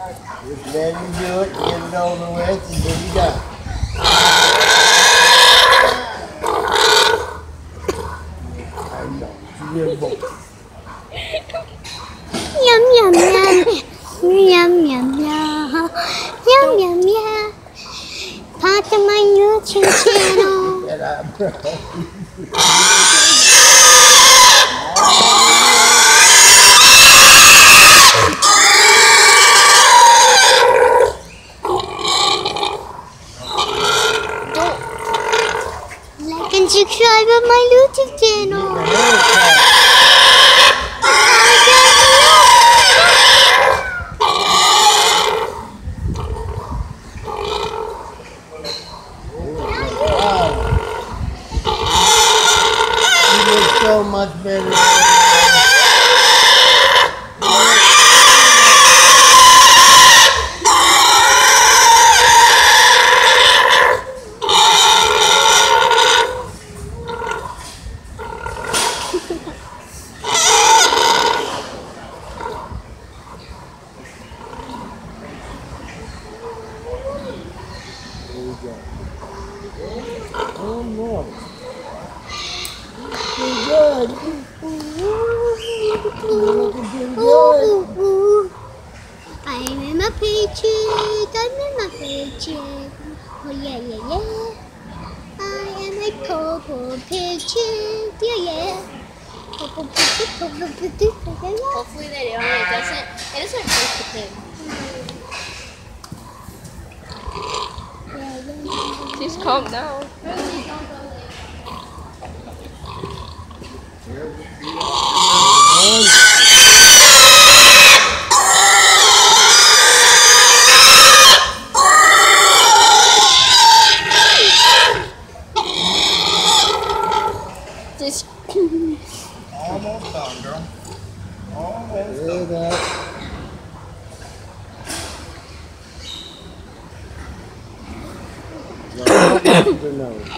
Just let him do it, get it over with, and then you done. I know, it's a real boy. Yum yum yum. Yum yum yum. Yum yum yum. Part of my YouTube channel. Get up, bro. Like and subscribe on my YouTube channel. So much better. More. Good. You're good. I'm in my paycheck. I'm in my paycheck. Oh yeah, yeah, yeah. I am a purple paycheck. Yeah, yeah. Hopefully they don't. It doesn't. It doesn't hurt the pig. Yeah, yeah, yeah. Please calm down. One. Just Almost done, girl. Almost done. At that. Now, open the nose.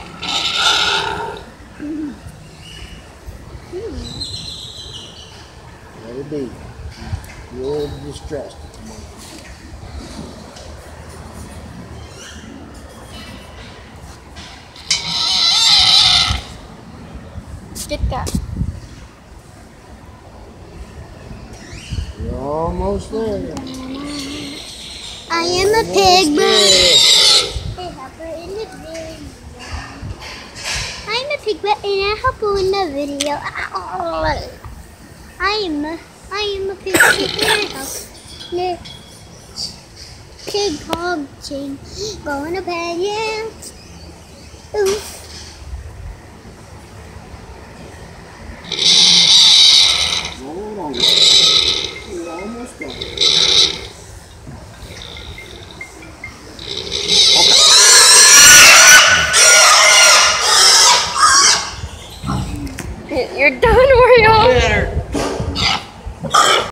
Let it be. You're distressed. get that. You're almost there. I am a pig, I'm pig, but and I help you in the video. I am a, I am a pig. The pig hog chain going to bed, yeah. Ooh. Hold on. You're almost done. You're done, Oreo.